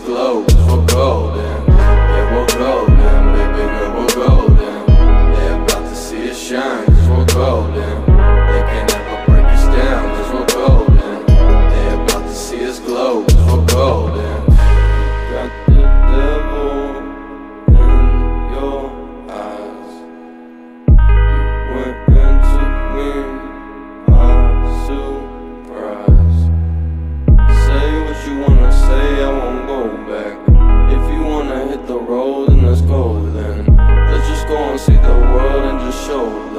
Glow. globe. let's go then. Let's just go and see the world and just show